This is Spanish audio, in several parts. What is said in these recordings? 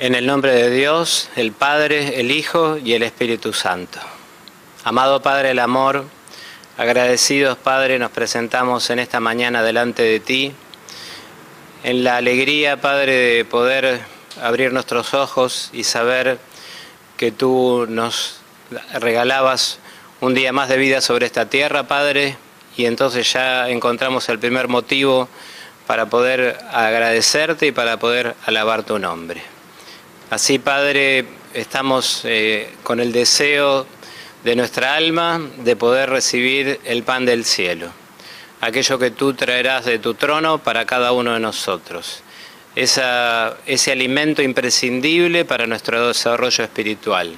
En el nombre de Dios, el Padre, el Hijo y el Espíritu Santo. Amado Padre del Amor, agradecidos Padre, nos presentamos en esta mañana delante de ti, en la alegría Padre de poder abrir nuestros ojos y saber que tú nos regalabas un día más de vida sobre esta tierra, Padre, y entonces ya encontramos el primer motivo para poder agradecerte y para poder alabar tu nombre. Así, Padre, estamos eh, con el deseo de nuestra alma de poder recibir el pan del cielo, aquello que tú traerás de tu trono para cada uno de nosotros, ese alimento imprescindible para nuestro desarrollo espiritual.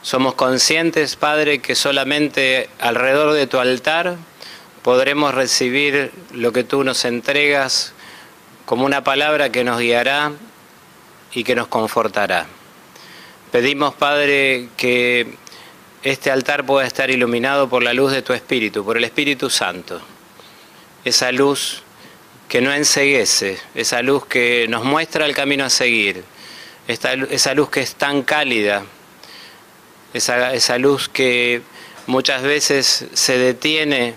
Somos conscientes, Padre, que solamente alrededor de tu altar podremos recibir lo que tú nos entregas como una palabra que nos guiará y que nos confortará. Pedimos, Padre, que este altar pueda estar iluminado por la luz de tu Espíritu, por el Espíritu Santo. Esa luz que no enseguece, esa luz que nos muestra el camino a seguir, esa luz que es tan cálida, esa, esa luz que muchas veces se detiene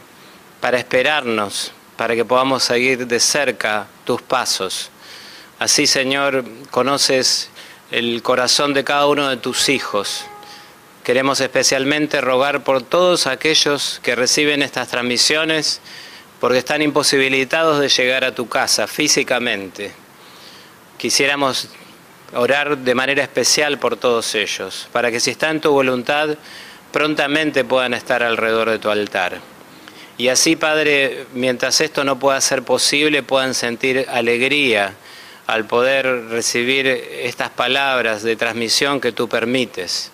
para esperarnos, para que podamos seguir de cerca tus pasos Así, Señor, conoces el corazón de cada uno de tus hijos. Queremos especialmente rogar por todos aquellos que reciben estas transmisiones porque están imposibilitados de llegar a tu casa físicamente. Quisiéramos orar de manera especial por todos ellos, para que si está en tu voluntad, prontamente puedan estar alrededor de tu altar. Y así, Padre, mientras esto no pueda ser posible, puedan sentir alegría al poder recibir estas palabras de transmisión que tú permites.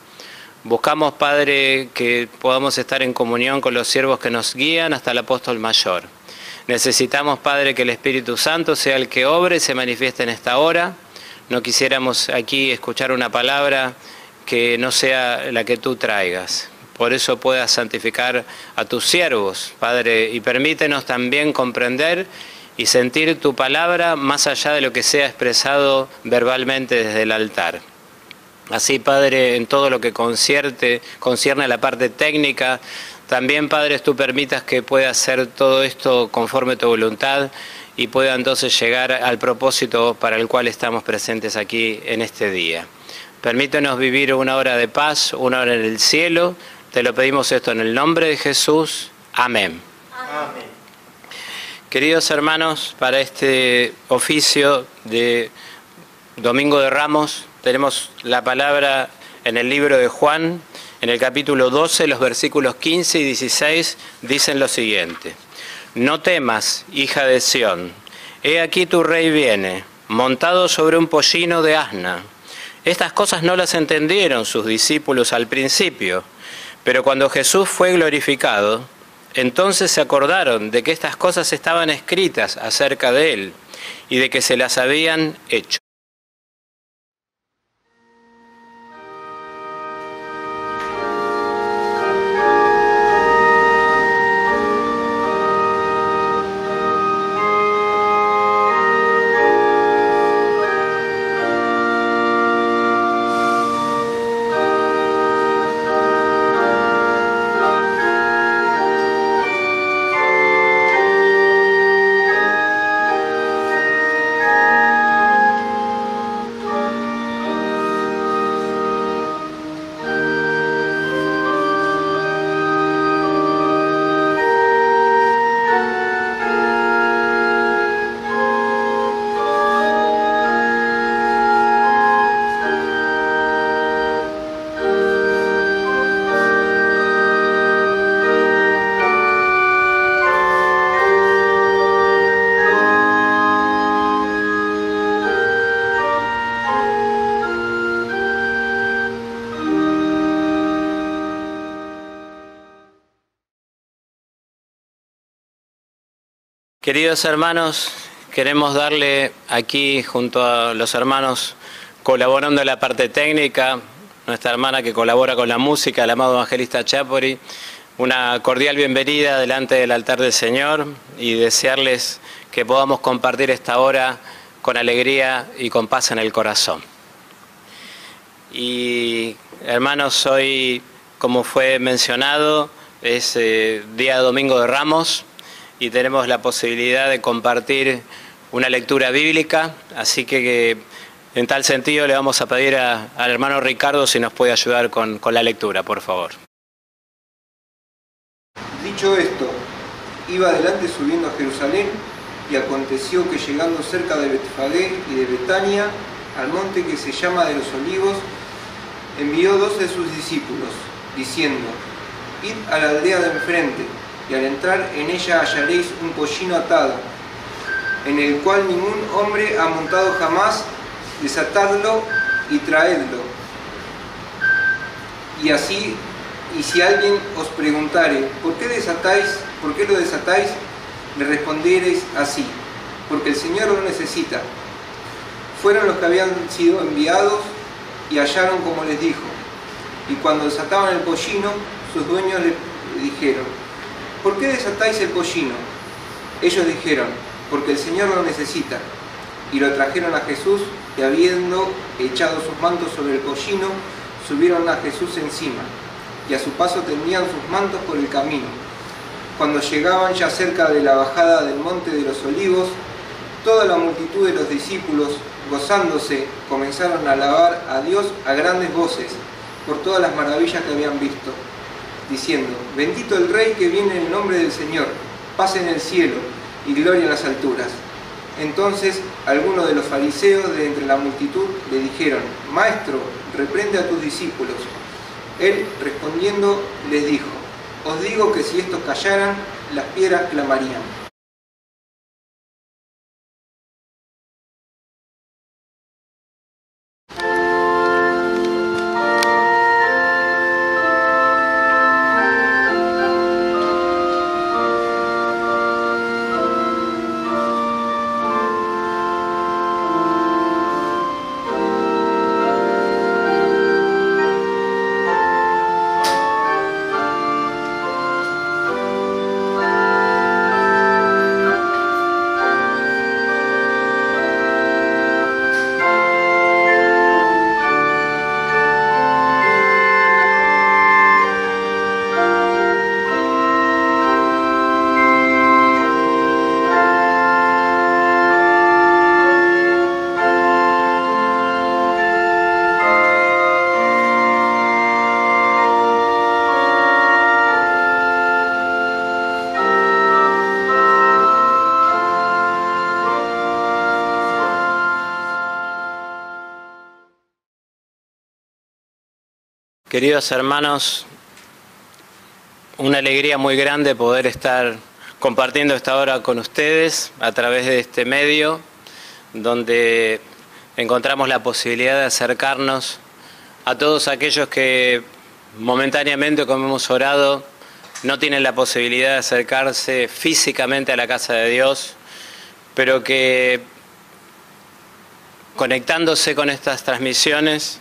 Buscamos, Padre, que podamos estar en comunión con los siervos que nos guían hasta el apóstol mayor. Necesitamos, Padre, que el Espíritu Santo sea el que obre y se manifieste en esta hora. No quisiéramos aquí escuchar una palabra que no sea la que tú traigas. Por eso puedas santificar a tus siervos, Padre, y permítenos también comprender y sentir tu palabra más allá de lo que sea expresado verbalmente desde el altar. Así, Padre, en todo lo que concierte, concierne a la parte técnica, también, Padre, tú permitas que pueda hacer todo esto conforme a tu voluntad y pueda entonces llegar al propósito para el cual estamos presentes aquí en este día. Permítenos vivir una hora de paz, una hora en el cielo. Te lo pedimos esto en el nombre de Jesús. Amén. Amén. Queridos hermanos, para este oficio de Domingo de Ramos tenemos la palabra en el libro de Juan, en el capítulo 12, los versículos 15 y 16 dicen lo siguiente. No temas, hija de Sión, he aquí tu rey viene, montado sobre un pollino de asna. Estas cosas no las entendieron sus discípulos al principio, pero cuando Jesús fue glorificado, entonces se acordaron de que estas cosas estaban escritas acerca de él y de que se las habían hecho. Queridos hermanos, queremos darle aquí junto a los hermanos colaborando en la parte técnica, nuestra hermana que colabora con la música, el amado evangelista Chapori, una cordial bienvenida delante del altar del Señor y desearles que podamos compartir esta hora con alegría y con paz en el corazón. Y hermanos, hoy, como fue mencionado, es eh, día domingo de Ramos y tenemos la posibilidad de compartir una lectura bíblica, así que, en tal sentido le vamos a pedir al hermano Ricardo si nos puede ayudar con, con la lectura, por favor. Dicho esto, iba adelante subiendo a Jerusalén y aconteció que llegando cerca de Betfagé y de Betania, al monte que se llama de los olivos, envió dos de sus discípulos, diciendo, Id a la aldea de enfrente, y al entrar en ella hallaréis un pollino atado, en el cual ningún hombre ha montado jamás, desatadlo y traedlo. Y así, y si alguien os preguntare, ¿por qué desatáis, por qué lo desatáis? Le responderéis así, porque el Señor lo necesita. Fueron los que habían sido enviados y hallaron como les dijo. Y cuando desataban el pollino, sus dueños le dijeron, ¿por qué desatáis el pollino? Ellos dijeron, porque el Señor lo necesita. Y lo trajeron a Jesús y habiendo echado sus mantos sobre el pollino, subieron a Jesús encima, y a su paso tendían sus mantos por el camino. Cuando llegaban ya cerca de la bajada del monte de los olivos, toda la multitud de los discípulos, gozándose, comenzaron a alabar a Dios a grandes voces por todas las maravillas que habían visto, diciendo, bendito el Rey que viene en el nombre del Señor, paz en el cielo y gloria en las alturas. Entonces algunos de los fariseos de entre la multitud le dijeron, Maestro, reprende a tus discípulos. Él respondiendo les dijo, Os digo que si estos callaran, las piedras clamarían. Queridos hermanos, una alegría muy grande poder estar compartiendo esta hora con ustedes a través de este medio, donde encontramos la posibilidad de acercarnos a todos aquellos que momentáneamente, como hemos orado, no tienen la posibilidad de acercarse físicamente a la casa de Dios, pero que conectándose con estas transmisiones,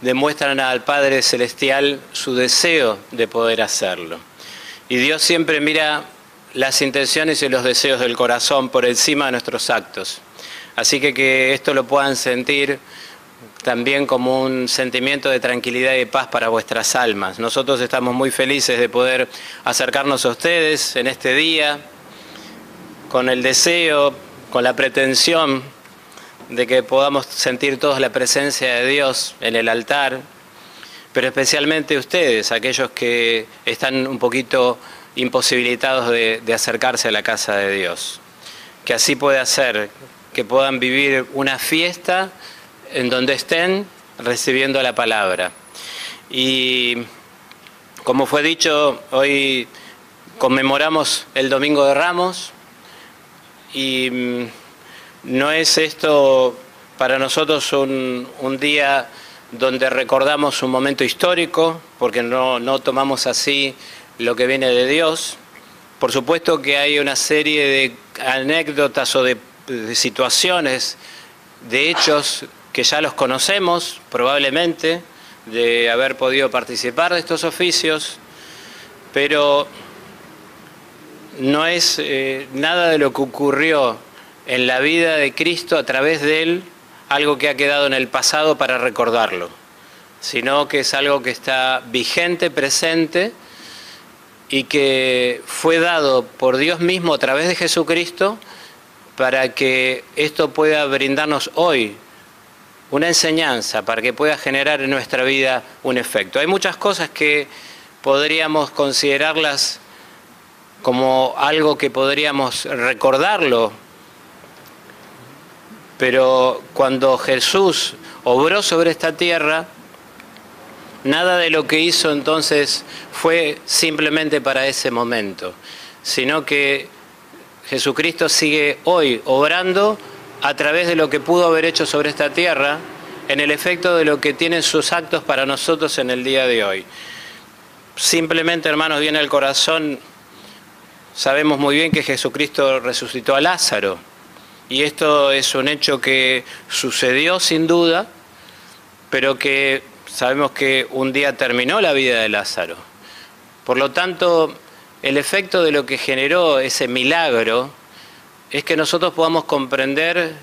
demuestran al Padre Celestial su deseo de poder hacerlo. Y Dios siempre mira las intenciones y los deseos del corazón por encima de nuestros actos. Así que que esto lo puedan sentir también como un sentimiento de tranquilidad y paz para vuestras almas. Nosotros estamos muy felices de poder acercarnos a ustedes en este día con el deseo, con la pretensión de que podamos sentir todos la presencia de Dios en el altar, pero especialmente ustedes, aquellos que están un poquito imposibilitados de, acercarse a la casa de Dios. Que así pueda ser, que puedan vivir una fiesta en donde estén recibiendo la palabra. Y como fue dicho, hoy conmemoramos el Domingo de Ramos y mm, no es esto para nosotros un, día donde recordamos un momento histórico, porque no, tomamos así lo que viene de Dios. Por supuesto que hay una serie de anécdotas o de, situaciones, de hechos que ya los conocemos probablemente, de haber podido participar de estos oficios, pero no es eh, nada de lo que ocurrió en la vida de Cristo a través de Él algo que ha quedado en el pasado para recordarlo, sino que es algo que está vigente, presente y que fue dado por Dios mismo a través de Jesucristo para que esto pueda brindarnos hoy una enseñanza, para que pueda generar en nuestra vida un efecto. Hay muchas cosas que podríamos considerarlas como algo que podríamos recordarlo, pero cuando Jesús obró sobre esta tierra, nada de lo que hizo entonces fue simplemente para ese momento, sino que Jesucristo sigue hoy obrando a través de lo que pudo haber hecho sobre esta tierra, en el efecto de lo que tienen sus actos para nosotros en el día de hoy. Simplemente, hermanos, viene al corazón, sabemos muy bien que Jesucristo resucitó a Lázaro, y esto es un hecho que sucedió sin duda, pero que sabemos que un día terminó la vida de Lázaro. Por lo tanto, el efecto de lo que generó ese milagro es que nosotros podamos comprender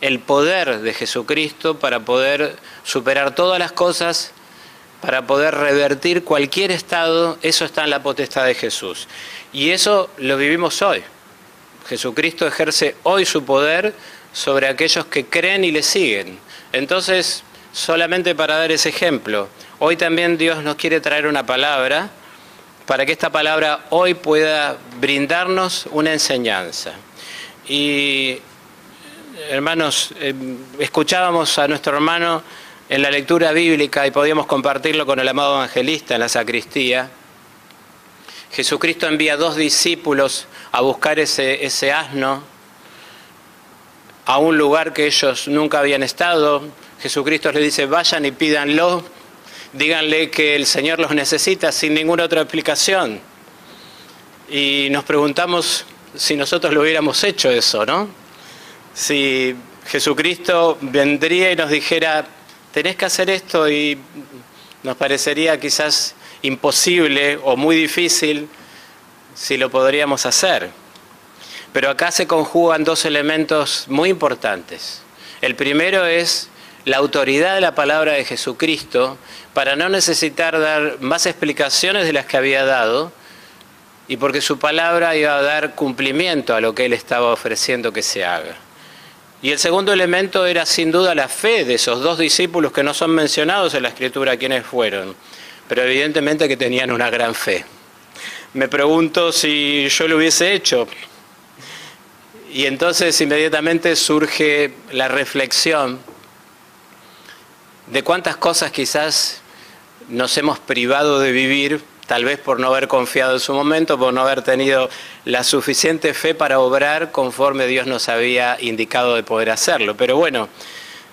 el poder de Jesucristo para poder superar todas las cosas, para poder revertir cualquier estado, eso está en la potestad de Jesús. Y eso lo vivimos hoy. Jesucristo ejerce hoy su poder sobre aquellos que creen y le siguen. Entonces, solamente para dar ese ejemplo, hoy también Dios nos quiere traer una palabra para que esta palabra hoy pueda brindarnos una enseñanza. Y hermanos, eh, escuchábamos a nuestro hermano en la lectura bíblica y podíamos compartirlo con el amado evangelista en la sacristía. Jesucristo envía dos discípulos a buscar ese, ese asno a un lugar que ellos nunca habían estado. Jesucristo les dice, vayan y pídanlo díganle que el Señor los necesita sin ninguna otra explicación. Y nos preguntamos si nosotros lo hubiéramos hecho eso, ¿no? Si Jesucristo vendría y nos dijera, tenés que hacer esto y nos parecería quizás imposible o muy difícil si lo podríamos hacer. Pero acá se conjugan dos elementos muy importantes. El primero es la autoridad de la palabra de Jesucristo para no necesitar dar más explicaciones de las que había dado y porque su palabra iba a dar cumplimiento a lo que él estaba ofreciendo que se haga. Y el segundo elemento era sin duda la fe de esos dos discípulos que no son mencionados en la escritura quiénes fueron, pero evidentemente que tenían una gran fe. Me pregunto si yo lo hubiese hecho. Y entonces inmediatamente surge la reflexión de cuántas cosas quizás nos hemos privado de vivir, tal vez por no haber confiado en su momento, por no haber tenido la suficiente fe para obrar conforme Dios nos había indicado de poder hacerlo. Pero bueno,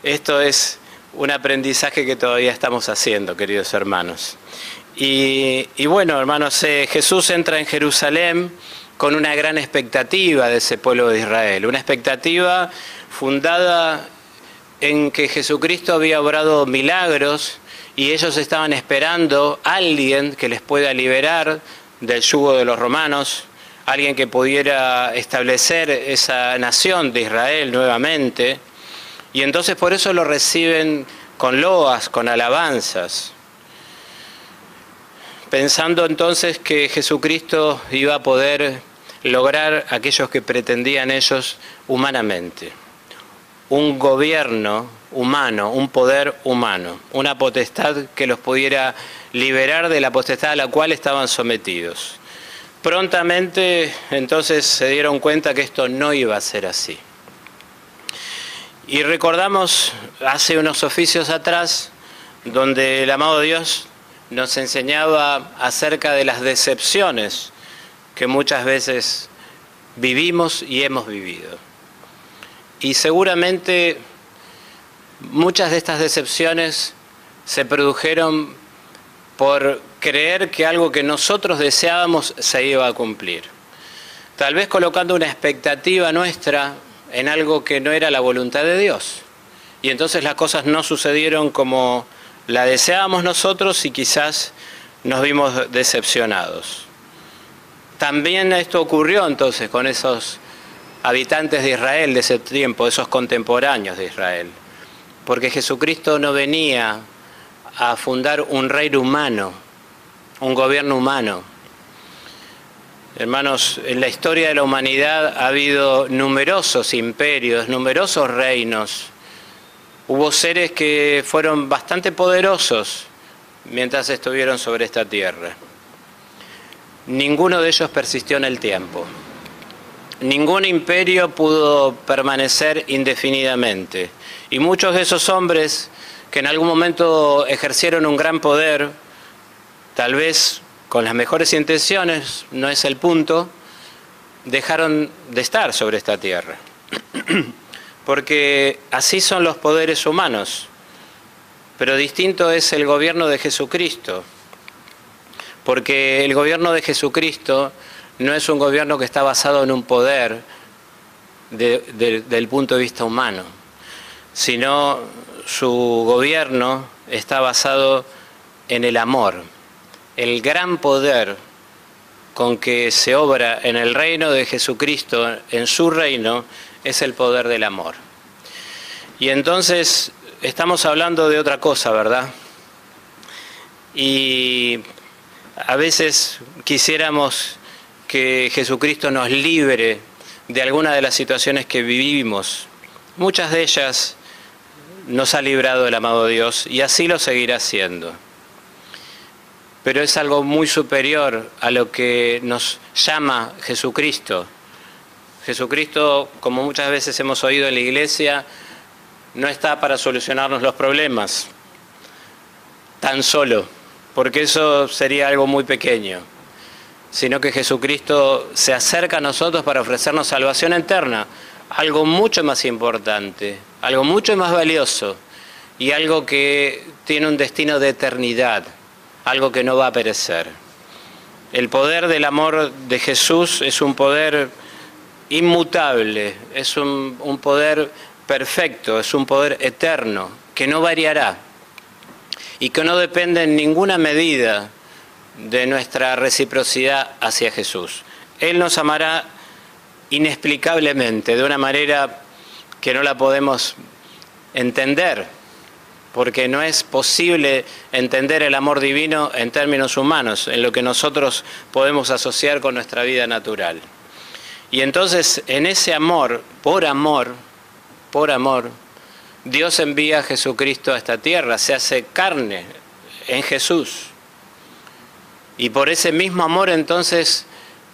esto es un aprendizaje que todavía estamos haciendo, queridos hermanos. Y, bueno, hermanos, eh, Jesús entra en Jerusalén con una gran expectativa de ese pueblo de Israel, una expectativa fundada en que Jesucristo había obrado milagros, y ellos estaban esperando a alguien que les pueda liberar del yugo de los romanos, alguien que pudiera establecer esa nación de Israel nuevamente. Y entonces por eso lo reciben con loas, con alabanzas, pensando entonces que Jesucristo iba a poder lograr aquellos que pretendían ellos humanamente. Un gobierno humano, un poder humano, una potestad que los pudiera liberar de la potestad a la cual estaban sometidos. Prontamente entonces se dieron cuenta que esto no iba a ser así. Y recordamos hace unos oficios atrás donde el amado Dios nos enseñaba acerca de las decepciones que muchas veces vivimos y hemos vivido. Y seguramente Muchas de estas decepciones se produjeron por creer que algo que nosotros deseábamos se iba a cumplir. Tal vez colocando una expectativa nuestra en algo que no era la voluntad de Dios. Y entonces las cosas no sucedieron como la deseábamos nosotros y quizás nos vimos decepcionados. También esto ocurrió entonces con esos habitantes de Israel de ese tiempo, esos contemporáneos de Israel porque Jesucristo no venía a fundar un reino humano, un gobierno humano. Hermanos, en la historia de la humanidad ha habido numerosos imperios, numerosos reinos. Hubo seres que fueron bastante poderosos mientras estuvieron sobre esta tierra. Ninguno de ellos persistió en el tiempo. Ningún imperio pudo permanecer indefinidamente. Y muchos de esos hombres que en algún momento ejercieron un gran poder, tal vez con las mejores intenciones, no es el punto, dejaron de estar sobre esta tierra. Porque así son los poderes humanos. Pero distinto es el gobierno de Jesucristo. Porque el gobierno de Jesucristo no es un gobierno que está basado en un poder del punto de vista humano, sino su gobierno está basado en el amor, el gran poder con que se obra en el reino de Jesucristo, en su reino, es el poder del amor. Y entonces estamos hablando de otra cosa, ¿verdad? Y a veces quisiéramos que Jesucristo nos libre de alguna de las situaciones que vivimos. Muchas de ellas nos ha librado el amado Dios y así lo seguirá haciendo. Pero es algo muy superior a lo que nos llama Jesucristo. Jesucristo, como muchas veces hemos oído en la iglesia, no está para solucionarnos los problemas, tan solo, porque eso sería algo muy pequeño sino que Jesucristo se acerca a nosotros para ofrecernos salvación eterna, algo mucho más importante, algo mucho más valioso y algo que tiene un destino de eternidad, algo que no va a perecer. El poder del amor de Jesús es un poder inmutable, es un, poder perfecto, es un poder eterno, que no variará y que no depende en ninguna medida de nuestra reciprocidad hacia Jesús. Él nos amará inexplicablemente, de una manera que no la podemos entender, porque no es posible entender el amor divino en términos humanos, en lo que nosotros podemos asociar con nuestra vida natural. Y entonces en ese amor, por amor, por amor, Dios envía a Jesucristo a esta tierra, se hace carne en Jesús y por ese mismo amor entonces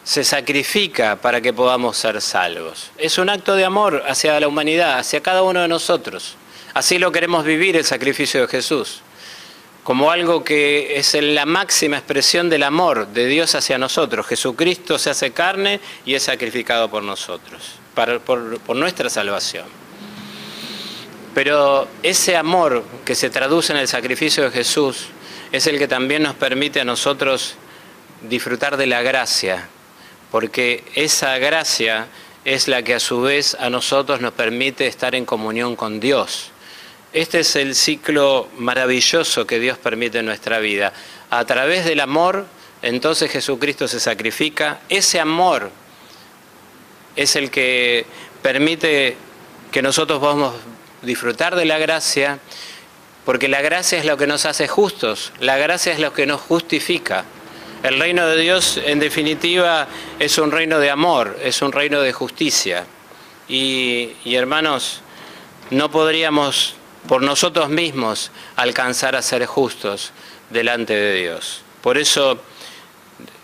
se sacrifica para que podamos ser salvos. Es un acto de amor hacia la humanidad, hacia cada uno de nosotros. Así lo queremos vivir el sacrificio de Jesús, como algo que es la máxima expresión del amor de Dios hacia nosotros. Jesucristo se hace carne y es sacrificado por nosotros, por, por nuestra salvación. Pero ese amor que se traduce en el sacrificio de Jesús es el que también nos permite a nosotros disfrutar de la gracia, porque esa gracia es la que a su vez a nosotros nos permite estar en comunión con Dios. Este es el ciclo maravilloso que Dios permite en nuestra vida. A través del amor, entonces Jesucristo se sacrifica. Ese amor es el que permite que nosotros podamos disfrutar de la gracia porque la gracia es lo que nos hace justos, la gracia es lo que nos justifica. El reino de Dios, en definitiva, es un reino de amor, es un reino de justicia. Y, hermanos, no podríamos por nosotros mismos alcanzar a ser justos delante de Dios. Por eso,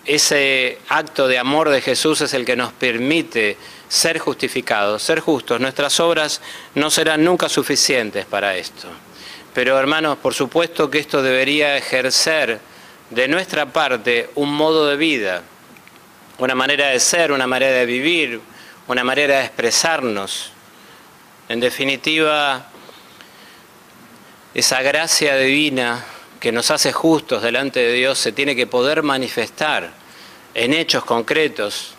ese acto de amor de Jesús es el que nos permite ser justificados, ser justos. Nuestras obras no serán nunca suficientes para esto. Pero hermanos, por supuesto que esto debería ejercer de nuestra parte un modo de vida, una manera de ser, una manera de vivir, una manera de expresarnos. En definitiva, esa gracia divina que nos hace justos delante de Dios se tiene que poder manifestar en hechos concretos,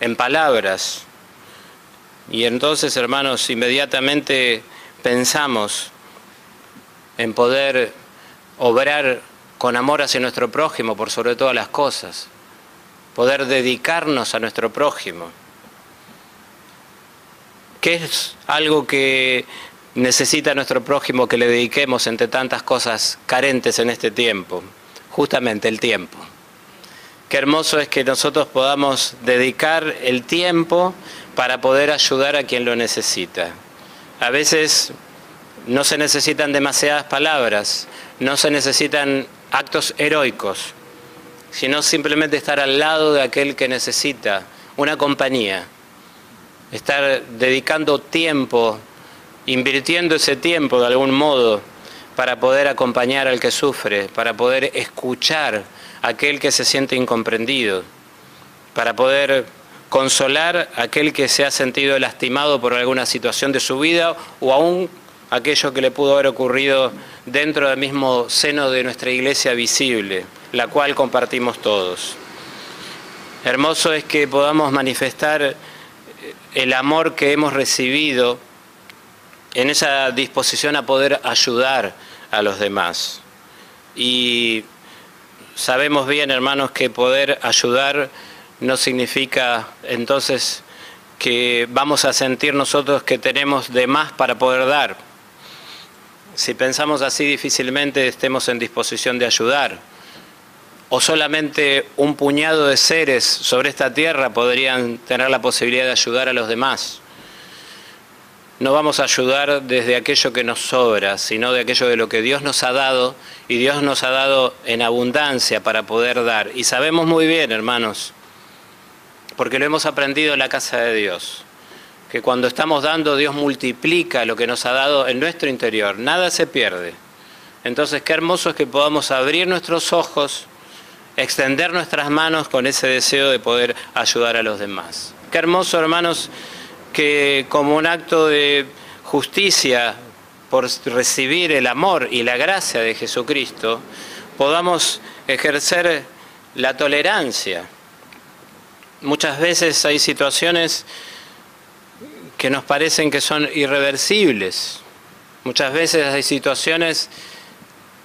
en palabras. Y entonces, hermanos, inmediatamente pensamos en poder obrar con amor hacia nuestro prójimo por sobre todas las cosas, poder dedicarnos a nuestro prójimo, que es algo que necesita nuestro prójimo que le dediquemos entre tantas cosas carentes en este tiempo? Justamente el tiempo. Qué hermoso es que nosotros podamos dedicar el tiempo para poder ayudar a quien lo necesita. A veces no se necesitan demasiadas palabras, no se necesitan actos heroicos, sino simplemente estar al lado de aquel que necesita una compañía, estar dedicando tiempo, invirtiendo ese tiempo de algún modo para poder acompañar al que sufre, para poder escuchar a aquel que se siente incomprendido, para poder consolar a aquel que se ha sentido lastimado por alguna situación de su vida o aún aquello que le pudo haber ocurrido dentro del mismo seno de nuestra iglesia visible, la cual compartimos todos. Hermoso es que podamos manifestar el amor que hemos recibido en esa disposición a poder ayudar a los demás. Y sabemos bien, hermanos, que poder ayudar no significa entonces que vamos a sentir nosotros que tenemos de más para poder dar. Si pensamos así, difícilmente estemos en disposición de ayudar. O solamente un puñado de seres sobre esta tierra podrían tener la posibilidad de ayudar a los demás. No vamos a ayudar desde aquello que nos sobra, sino de aquello de lo que Dios nos ha dado y Dios nos ha dado en abundancia para poder dar. Y sabemos muy bien, hermanos, porque lo hemos aprendido en la casa de Dios, que cuando estamos dando, Dios multiplica lo que nos ha dado en nuestro interior, nada se pierde. Entonces, qué hermoso es que podamos abrir nuestros ojos, extender nuestras manos con ese deseo de poder ayudar a los demás. Qué hermoso, hermanos, que como un acto de justicia por recibir el amor y la gracia de Jesucristo, podamos ejercer la tolerancia. Muchas veces hay situaciones que nos parecen que son irreversibles. Muchas veces hay situaciones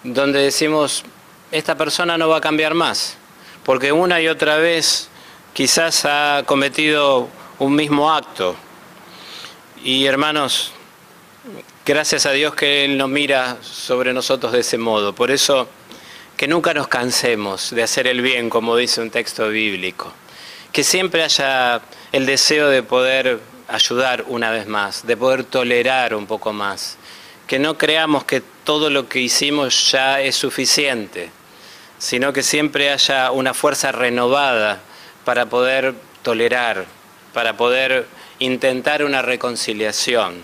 donde decimos, esta persona no va a cambiar más, porque una y otra vez quizás ha cometido un mismo acto. Y hermanos, gracias a Dios que Él nos mira sobre nosotros de ese modo. Por eso, que nunca nos cansemos de hacer el bien, como dice un texto bíblico. Que siempre haya el deseo de poder ayudar una vez más, de poder tolerar un poco más, que no creamos que todo lo que hicimos ya es suficiente, sino que siempre haya una fuerza renovada para poder tolerar, para poder intentar una reconciliación.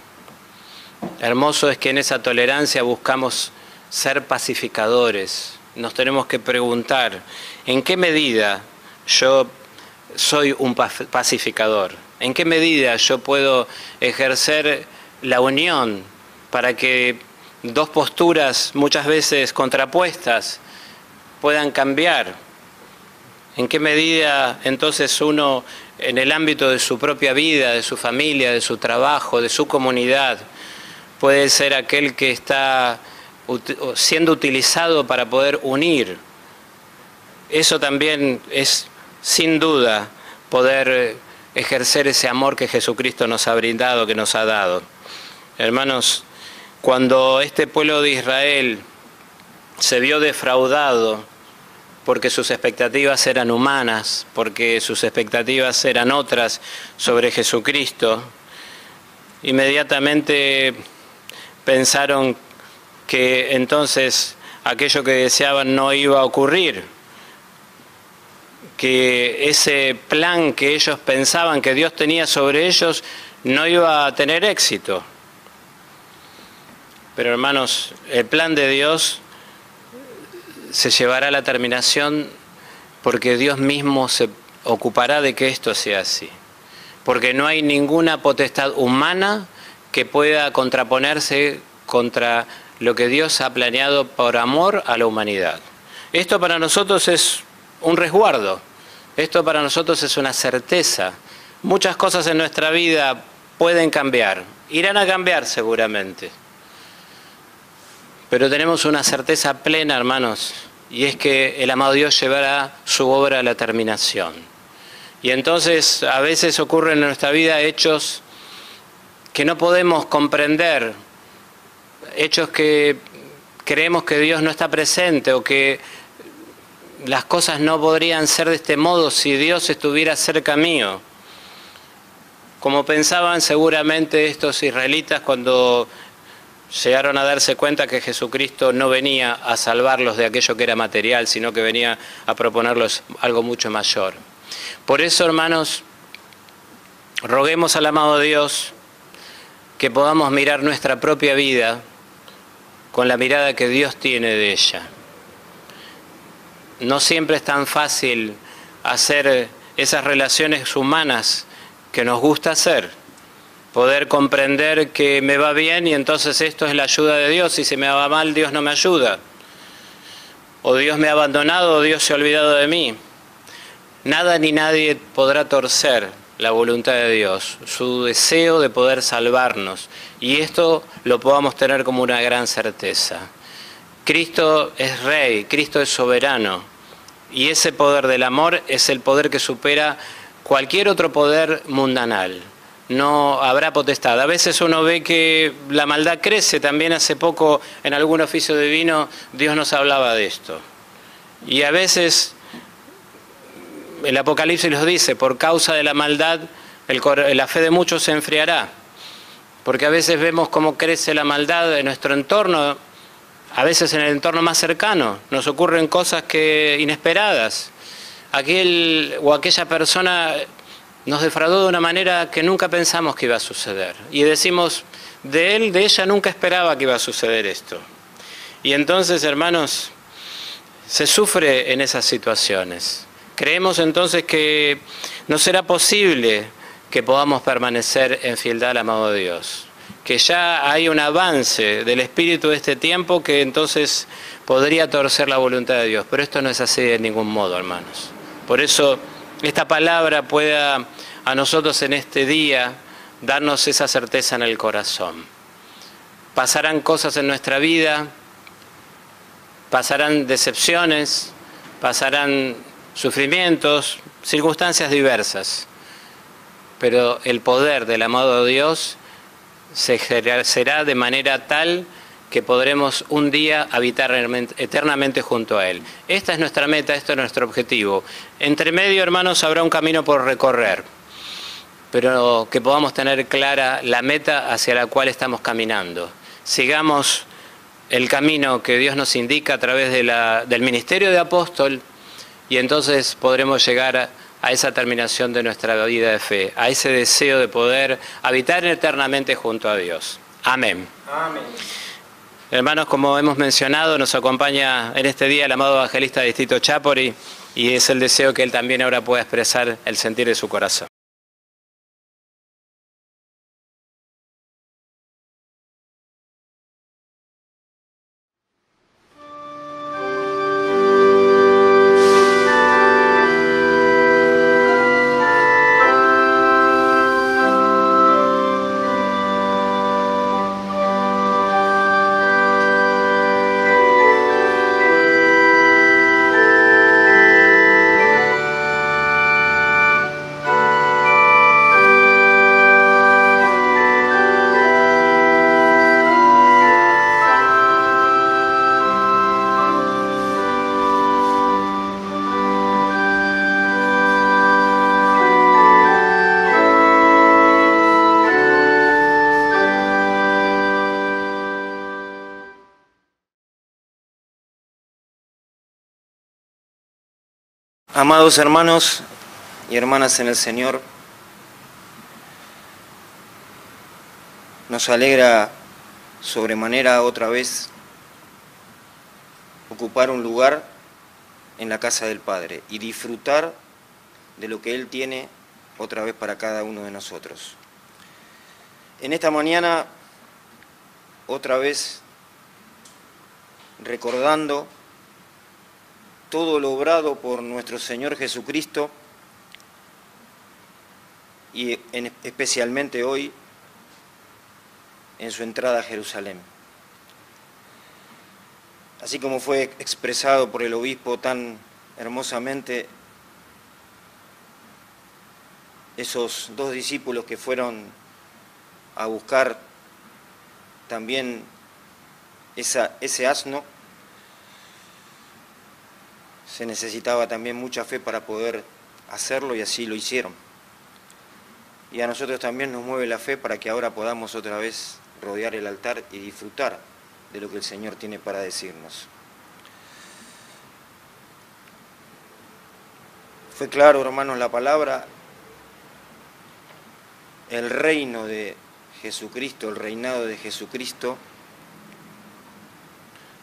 Hermoso es que en esa tolerancia buscamos ser pacificadores. Nos tenemos que preguntar, ¿en qué medida yo soy un pacificador? ¿En qué medida yo puedo ejercer la unión para que dos posturas muchas veces contrapuestas puedan cambiar? ¿En qué medida entonces uno en el ámbito de su propia vida, de su familia, de su trabajo, de su comunidad, puede ser aquel que está siendo utilizado para poder unir? Eso también es sin duda poder ejercer ese amor que Jesucristo nos ha brindado, que nos ha dado. Hermanos, cuando este pueblo de Israel se vio defraudado porque sus expectativas eran humanas, porque sus expectativas eran otras sobre Jesucristo, inmediatamente pensaron que entonces aquello que deseaban no iba a ocurrir que ese plan que ellos pensaban que Dios tenía sobre ellos no iba a tener éxito. Pero hermanos, el plan de Dios se llevará a la terminación porque Dios mismo se ocupará de que esto sea así. Porque no hay ninguna potestad humana que pueda contraponerse contra lo que Dios ha planeado por amor a la humanidad. Esto para nosotros es un resguardo. Esto para nosotros es una certeza. Muchas cosas en nuestra vida pueden cambiar, irán a cambiar seguramente. Pero tenemos una certeza plena, hermanos, y es que el amado Dios llevará su obra a la terminación. Y entonces a veces ocurren en nuestra vida hechos que no podemos comprender hechos que creemos que Dios no está presente o que las cosas no podrían ser de este modo si Dios estuviera cerca mío. Como pensaban seguramente estos israelitas cuando llegaron a darse cuenta que Jesucristo no venía a salvarlos de aquello que era material, sino que venía a proponerlos algo mucho mayor. Por eso, hermanos, roguemos al amado Dios que podamos mirar nuestra propia vida con la mirada que Dios tiene de ella. No siempre es tan fácil hacer esas relaciones humanas que nos gusta hacer poder comprender que me va bien y entonces esto es la ayuda de Dios y si me va mal Dios no me ayuda. O Dios me ha abandonado o Dios se ha olvidado de mí. Nada ni nadie podrá torcer la voluntad de Dios, su deseo de poder salvarnos. Y esto lo podamos tener como una gran certeza. Cristo es rey, Cristo es soberano. Y ese poder del amor es el poder que supera cualquier otro poder mundanal no habrá potestad. A veces uno ve que la maldad crece, también hace poco en algún oficio divino Dios nos hablaba de esto. Y a veces el Apocalipsis nos dice, por causa de la maldad, la fe de muchos se enfriará. Porque a veces vemos cómo crece la maldad en nuestro entorno, a veces en el entorno más cercano, nos ocurren cosas que inesperadas. Aquel o aquella persona nos defraudó de una manera que nunca pensamos que iba a suceder. Y decimos, de él, de ella nunca esperaba que iba a suceder esto. Y entonces, hermanos, se sufre en esas situaciones. Creemos entonces que no será posible que podamos permanecer en fieldad al amado Dios, que ya hay un avance del espíritu de este tiempo que entonces podría torcer la voluntad de Dios, pero esto no es así de ningún modo, hermanos. Por eso esta palabra pueda a nosotros en este día darnos esa certeza en el corazón. Pasarán cosas en nuestra vida, pasarán decepciones, pasarán sufrimientos, circunstancias diversas, pero el poder del amado Dios se ejercerá de manera tal que podremos un día habitar eternamente junto a Él. Esta es nuestra meta, esto es nuestro objetivo. Entre medio, hermanos, habrá un camino por recorrer, pero que podamos tener clara la meta hacia la cual estamos caminando. Sigamos el camino que Dios nos indica a través del ministerio de apóstol y entonces podremos llegar a, esa terminación de nuestra vida de fe, a ese deseo de poder habitar eternamente junto a Dios. Amén. Amén. Hermanos, como hemos mencionado, nos acompaña en este día el amado evangelista Distrito Chapori y es el deseo que él también ahora pueda expresar el sentir de su corazón. Amados hermanos y hermanas en el Señor, nos alegra sobremanera otra vez ocupar un lugar en la casa del Padre y disfrutar de lo que Él tiene otra vez para cada uno de nosotros. En esta mañana, otra vez recordando todo lo obrado por nuestro Señor Jesucristo y especialmente hoy en su entrada a Jerusalén. Así como fue expresado por el obispo tan hermosamente, esos dos discípulos que fueron a buscar también ese asno, se necesitaba también mucha fe para poder hacerlo y así lo hicieron. Y a nosotros también nos mueve la fe para que ahora podamos otra vez rodear el altar y disfrutar de lo que el Señor tiene para decirnos. Fue claro, hermanos, la palabra, el reino de Jesucristo, el reinado de Jesucristo,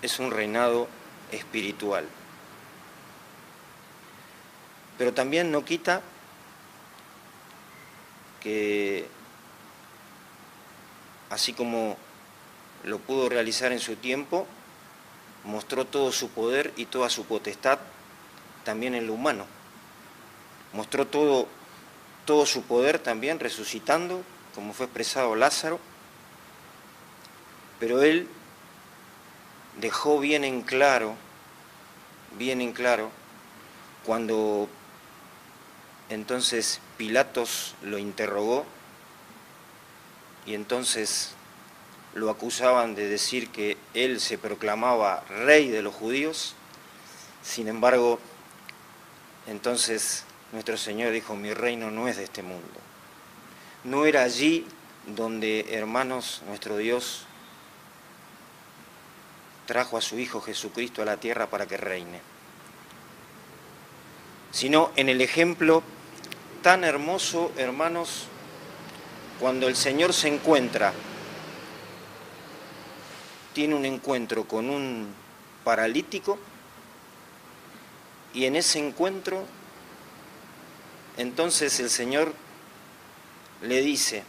es un reinado espiritual. Pero también no quita que, así como lo pudo realizar en su tiempo, mostró todo su poder y toda su potestad también en lo humano. Mostró todo, todo su poder también resucitando, como fue expresado Lázaro, pero él dejó bien en claro, bien en claro, cuando entonces Pilatos lo interrogó y entonces lo acusaban de decir que él se proclamaba rey de los judíos. Sin embargo, entonces nuestro Señor dijo, mi reino no es de este mundo. No era allí donde, hermanos, nuestro Dios trajo a su Hijo Jesucristo a la tierra para que reine, sino en el ejemplo tan hermoso, hermanos, cuando el Señor se encuentra, tiene un encuentro con un paralítico y en ese encuentro entonces el Señor le dice,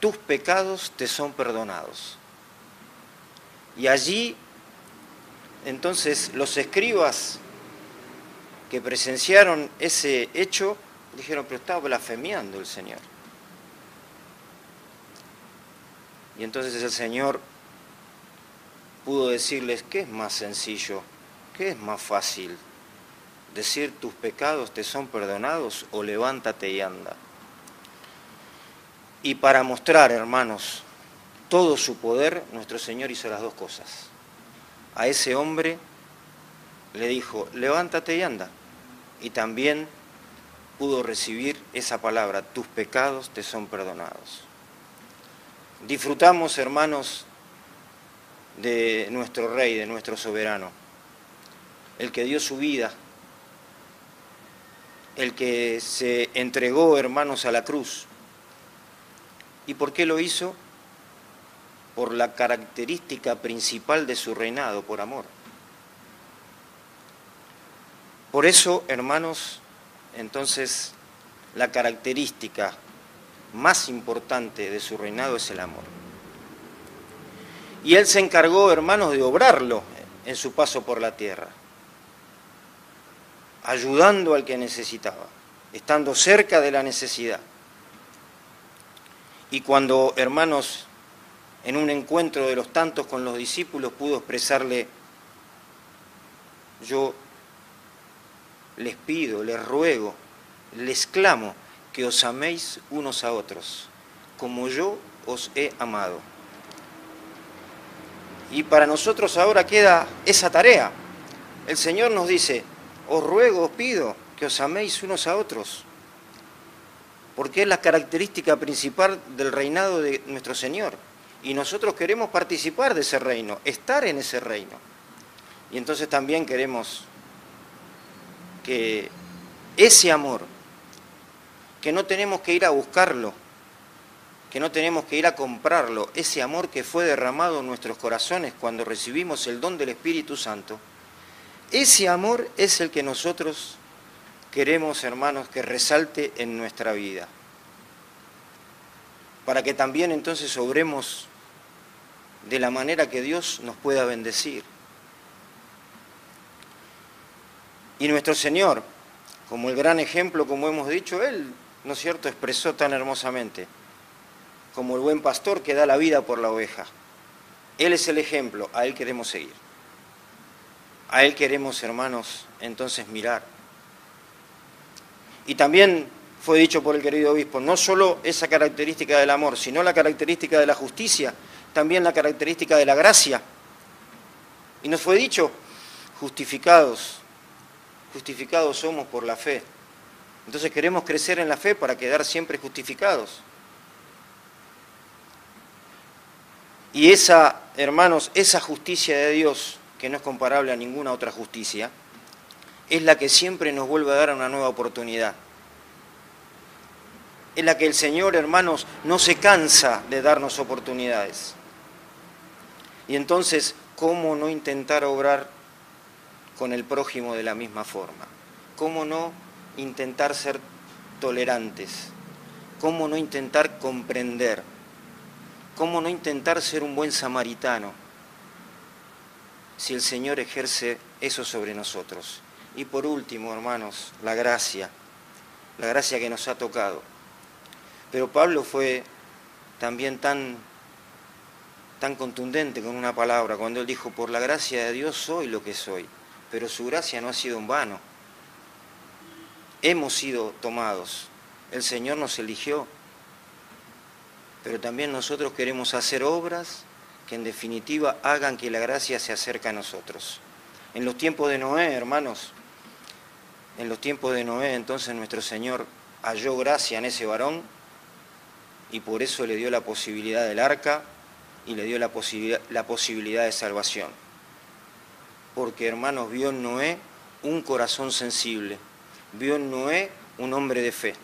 tus pecados te son perdonados. Y allí entonces los escribas que presenciaron ese hecho dijeron, pero estaba blasfemiando el Señor. Y entonces el Señor pudo decirles, ¿qué es más sencillo? ¿Qué es más fácil? ¿Decir tus pecados te son perdonados o levántate y anda? Y para mostrar, hermanos, todo su poder, nuestro Señor hizo las dos cosas. A ese hombre le dijo, levántate y anda. Y también pudo recibir esa palabra, tus pecados te son perdonados. Disfrutamos, hermanos, de nuestro Rey, de nuestro soberano, el que dio su vida, el que se entregó, hermanos, a la cruz. ¿Y por qué lo hizo? Por la característica principal de su reinado, por amor. Por eso, hermanos, entonces, la característica más importante de su reinado es el amor. Y él se encargó, hermanos, de obrarlo en su paso por la tierra, ayudando al que necesitaba, estando cerca de la necesidad. Y cuando, hermanos, en un encuentro de los tantos con los discípulos pudo expresarle, yo les pido, les ruego, les clamo que os améis unos a otros, como yo os he amado. Y para nosotros ahora queda esa tarea. El Señor nos dice, os ruego, os pido que os améis unos a otros, porque es la característica principal del reinado de nuestro Señor. Y nosotros queremos participar de ese reino, estar en ese reino. Y entonces también queremos que ese amor, que no tenemos que ir a buscarlo, que no tenemos que ir a comprarlo, ese amor que fue derramado en nuestros corazones cuando recibimos el don del Espíritu Santo, ese amor es el que nosotros queremos, hermanos, que resalte en nuestra vida, para que también entonces obremos de la manera que Dios nos pueda bendecir. Y nuestro Señor, como el gran ejemplo, como hemos dicho, Él, ¿no es cierto?, expresó tan hermosamente, como el buen pastor que da la vida por la oveja. Él es el ejemplo, a Él queremos seguir. A Él queremos, hermanos, entonces mirar. Y también fue dicho por el querido obispo, no solo esa característica del amor, sino la característica de la justicia, también la característica de la gracia. Y nos fue dicho, justificados, justificados somos por la fe. Entonces queremos crecer en la fe para quedar siempre justificados. Y esa, hermanos, esa justicia de Dios, que no es comparable a ninguna otra justicia, es la que siempre nos vuelve a dar una nueva oportunidad. Es la que el Señor, hermanos, no se cansa de darnos oportunidades. Y entonces, ¿cómo no intentar obrar con el prójimo de la misma forma? ¿Cómo no intentar ser tolerantes? ¿Cómo no intentar comprender? ¿Cómo no intentar ser un buen samaritano si el Señor ejerce eso sobre nosotros? Y por último, hermanos, la gracia, la gracia que nos ha tocado. Pero Pablo fue también tan tan contundente con una palabra, cuando él dijo, por la gracia de Dios soy lo que soy, pero su gracia no ha sido en vano. Hemos sido tomados, el Señor nos eligió, pero también nosotros queremos hacer obras que en definitiva hagan que la gracia se acerque a nosotros. En los tiempos de Noé, hermanos, en los tiempos de Noé, entonces nuestro Señor halló gracia en ese varón y por eso le dio la posibilidad del arca y le dio la posibilidad, la posibilidad de salvación. Porque, hermanos, vio en Noé un corazón sensible, vio en Noé un hombre de fe.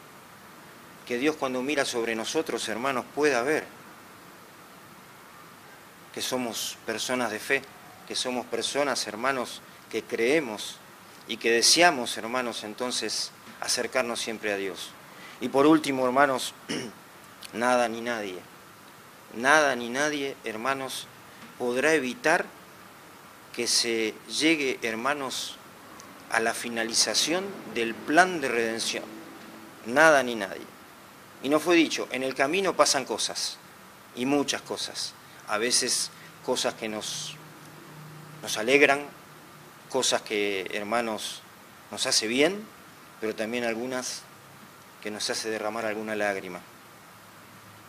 Que Dios cuando mira sobre nosotros, hermanos, pueda ver que somos personas de fe, que somos personas, hermanos, que creemos y que deseamos, hermanos, entonces acercarnos siempre a Dios. Y por último, hermanos, nada ni nadie nada ni nadie, hermanos, podrá evitar que se llegue, hermanos, a la finalización del plan de redención. Nada ni nadie. Y no fue dicho, en el camino pasan cosas, y muchas cosas. A veces cosas que nos, nos alegran, cosas que, hermanos, nos hace bien, pero también algunas que nos hace derramar alguna lágrima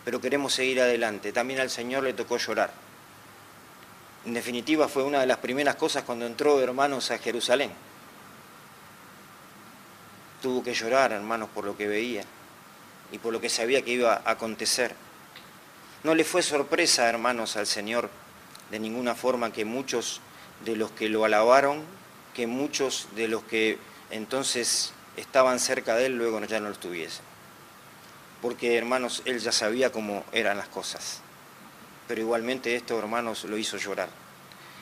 pero queremos seguir adelante. También al Señor le tocó llorar. En definitiva fue una de las primeras cosas cuando entró hermanos a Jerusalén. Tuvo que llorar, hermanos, por lo que veía y por lo que sabía que iba a acontecer. No le fue sorpresa, hermanos, al Señor de ninguna forma que muchos de los que lo alabaron, que muchos de los que entonces estaban cerca de él luego ya no lo estuviesen porque hermanos, él ya sabía cómo eran las cosas. Pero igualmente esto, hermanos, lo hizo llorar.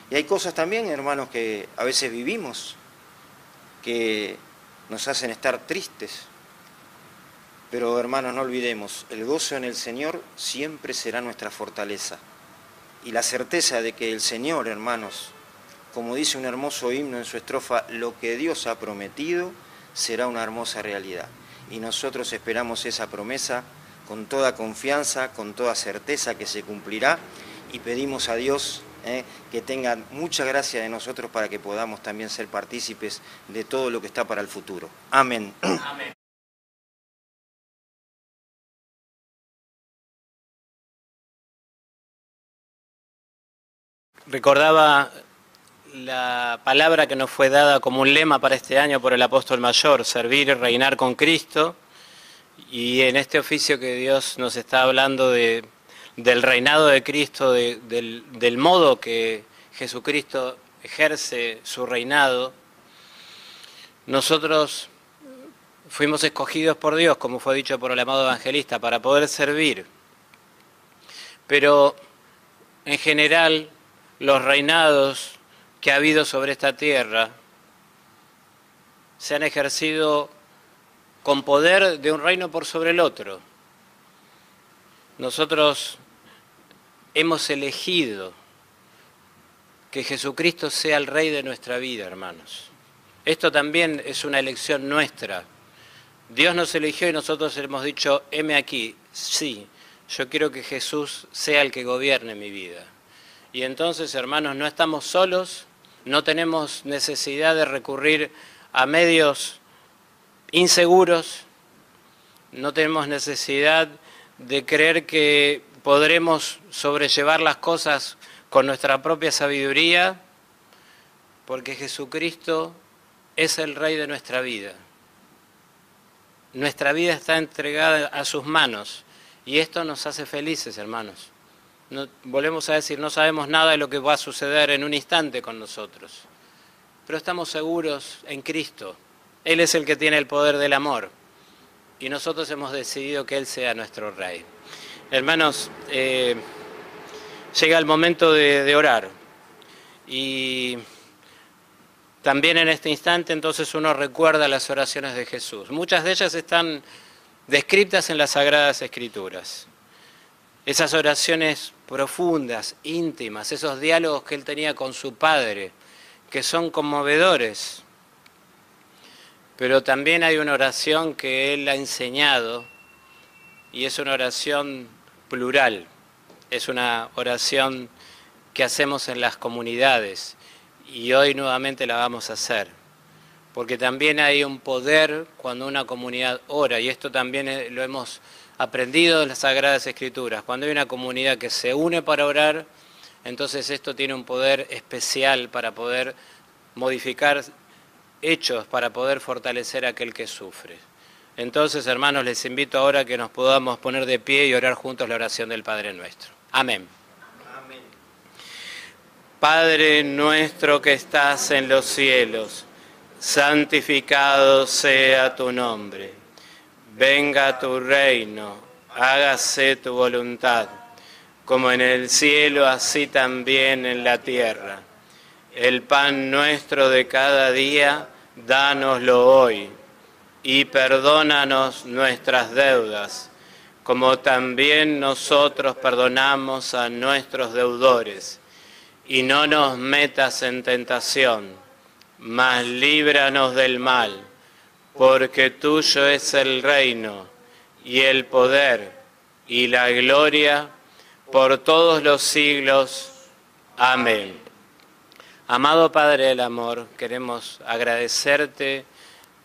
Y hay cosas también, hermanos, que a veces vivimos, que nos hacen estar tristes. Pero, hermanos, no olvidemos, el gozo en el Señor siempre será nuestra fortaleza. Y la certeza de que el Señor, hermanos, como dice un hermoso himno en su estrofa, lo que Dios ha prometido será una hermosa realidad y nosotros esperamos esa promesa con toda confianza, con toda certeza que se cumplirá y pedimos a Dios eh, que tenga mucha gracia de nosotros para que podamos también ser partícipes de todo lo que está para el futuro. Amén. Amén. Recordaba la palabra que nos fue dada como un lema para este año por el apóstol mayor, servir y reinar con Cristo. Y en este oficio que Dios nos está hablando de, del reinado de Cristo, del modo que Jesucristo ejerce su reinado, nosotros fuimos escogidos por Dios, como fue dicho por el amado evangelista, para poder servir. Pero en general los reinados que ha habido sobre esta tierra se han ejercido con poder de un reino por sobre el otro. Nosotros hemos elegido que Jesucristo sea el rey de nuestra vida, hermanos. Esto también es una elección nuestra. Dios nos eligió y nosotros hemos dicho, heme aquí, sí, yo quiero que Jesús sea el que gobierne mi vida. Y entonces, hermanos, no estamos solos, no tenemos necesidad de recurrir a medios inseguros, no tenemos necesidad de creer que podremos sobrellevar las cosas con nuestra propia sabiduría, porque Jesucristo es el Rey de nuestra vida. Nuestra vida está entregada a sus manos y esto nos hace felices, hermanos. volvemos a decir, no sabemos nada de lo que va a suceder en un instante con nosotros, pero estamos seguros en Cristo. Él es el que tiene el poder del amor y nosotros hemos decidido que Él sea nuestro Rey. Hermanos, eh, llega el momento de orar y también en este instante entonces uno recuerda las oraciones de Jesús. Muchas de ellas están descritas en las Sagradas Escrituras. Esas oraciones profundas, íntimas, esos diálogos que él tenía con su Padre, que son conmovedores. Pero también hay una oración que él ha enseñado y es una oración plural, es una oración que hacemos en las comunidades y hoy nuevamente la vamos a hacer. Porque también hay un poder cuando una comunidad ora, y esto también eh, lo hemos aprendido en las Sagradas Escrituras. Cuando hay una comunidad que se une para orar, entonces esto tiene un poder especial para poder modificar hechos, para poder fortalecer a aquel que sufre. Entonces, hermanos, les invito ahora a que nos podamos poner de pie y orar juntos la oración del Padre nuestro. Amén. Padre nuestro que estás en los cielos, santificado sea tu nombre. Venga tu reino, hágase tu voluntad, como en el cielo, así también en la tierra. El pan nuestro de cada día, dánoslo hoy, y perdónanos nuestras deudas, como también nosotros perdonamos a nuestros deudores y no nos metas en tentación, mas líbranos del mal, porque tuyo es el reino y el poder y la gloria por todos los siglos. Amén. Amado Padre del Amor, queremos agradecerte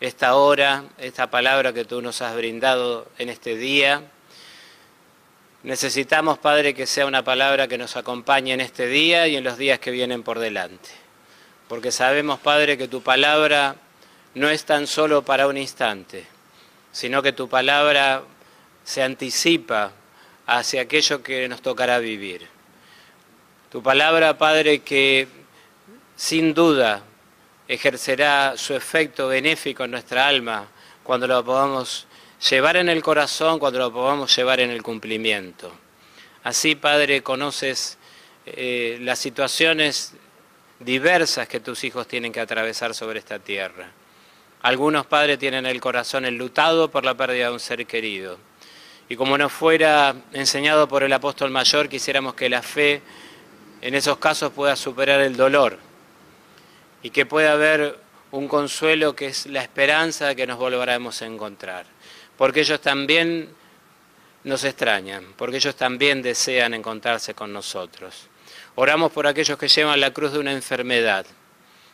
esta hora, esta palabra que tú nos has brindado en este día Necesitamos, Padre, que sea una palabra que nos acompañe en este día y en los días que vienen por delante. Porque sabemos, Padre, que tu palabra no es tan solo para un instante, sino que tu palabra se anticipa hacia aquello que nos tocará vivir. Tu palabra, Padre, que sin duda ejercerá su efecto benéfico en nuestra alma cuando lo podamos llevar en el corazón cuando lo podamos llevar en el cumplimiento. Así, Padre, conoces eh, las situaciones diversas que tus hijos tienen que atravesar sobre esta tierra. Algunos padres tienen el corazón enlutado por la pérdida de un ser querido. Y como nos fuera enseñado por el apóstol mayor, quisiéramos que la fe en esos casos pueda superar el dolor y que pueda haber un consuelo que es la esperanza de que nos volveremos a encontrar porque ellos también nos extrañan, porque ellos también desean encontrarse con nosotros. Oramos por aquellos que llevan la cruz de una enfermedad,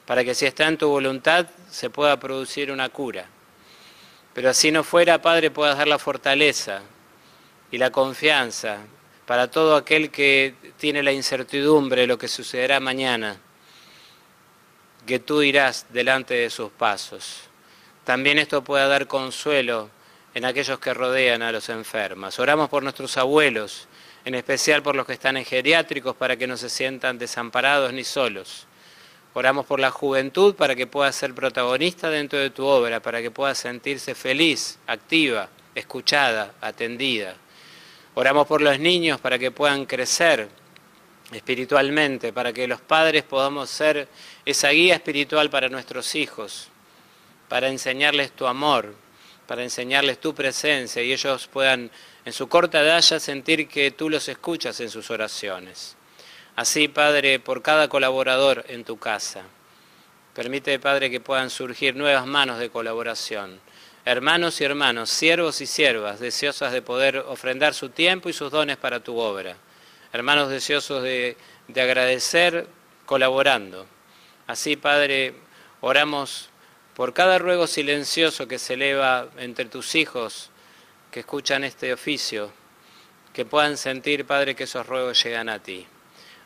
para que si está en tu voluntad se pueda producir una cura. Pero así no fuera, Padre, puedas dar la fortaleza y la confianza para todo aquel que tiene la incertidumbre de lo que sucederá mañana, que tú irás delante de sus pasos. También esto pueda dar consuelo en aquellos que rodean a los enfermos. Oramos por nuestros abuelos, en especial por los que están en geriátricos, para que no se sientan desamparados ni solos. Oramos por la juventud para que pueda ser protagonista dentro de tu obra, para que pueda sentirse feliz, activa, escuchada, atendida. Oramos por los niños para que puedan crecer espiritualmente, para que los padres podamos ser esa guía espiritual para nuestros hijos, para enseñarles tu amor, para enseñarles tu presencia y ellos puedan en su corta edad sentir que tú los escuchas en sus oraciones. Así, Padre, por cada colaborador en tu casa, permite, Padre, que puedan surgir nuevas manos de colaboración. Hermanos y hermanos, siervos y siervas, deseosas de poder ofrendar su tiempo y sus dones para tu obra. Hermanos deseosos de, de agradecer colaborando. Así, Padre, oramos por cada ruego silencioso que se eleva entre tus hijos que escuchan este oficio, que puedan sentir, Padre, que esos ruegos llegan a ti.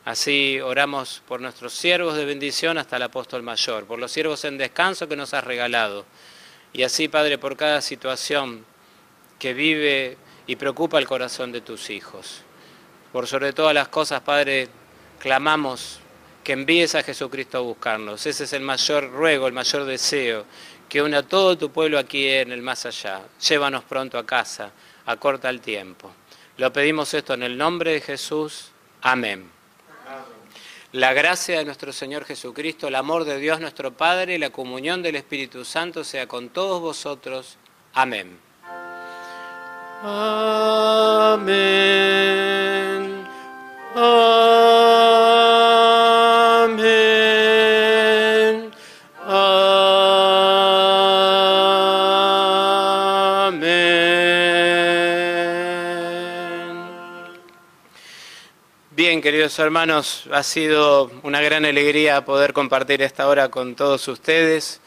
Así oramos por nuestros siervos de bendición hasta el apóstol mayor, por los siervos en descanso que nos has regalado. Y así, Padre, por cada situación que vive y preocupa el corazón de tus hijos. Por sobre todas las cosas, Padre, clamamos que envíes a Jesucristo a buscarnos. Ese es el mayor ruego, el mayor deseo, que una todo tu pueblo aquí en el más allá. Llévanos pronto a casa, acorta el tiempo. Lo pedimos esto en el nombre de Jesús. Amén. La gracia de nuestro Señor Jesucristo, el amor de Dios nuestro Padre y la comunión del Espíritu Santo sea con todos vosotros. Amén. Amén. Amén. Amén. Bien, queridos hermanos, ha sido una gran alegría poder compartir esta hora con todos ustedes.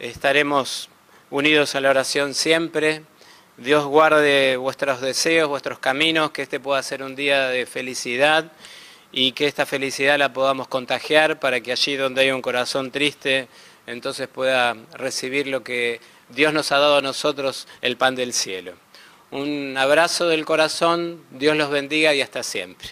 Estaremos unidos a la oración siempre. Dios guarde vuestros deseos, vuestros caminos, que este pueda ser un día de felicidad y que esta felicidad la podamos contagiar para que allí donde hay un corazón triste, entonces pueda recibir lo que Dios nos ha dado a nosotros, el pan del cielo. Un abrazo del corazón, Dios los bendiga y hasta siempre.